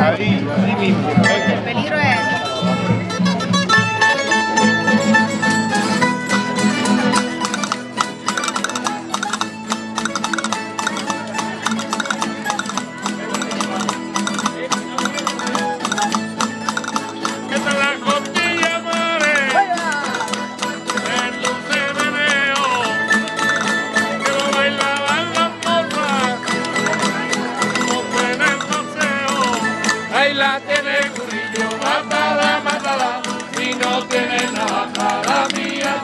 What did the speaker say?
Hari tiene curillo, mátala, mátala, si no tiene navaja la mía.